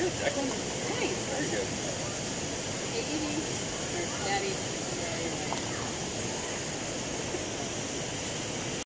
Good, Declan. Nice. Very good.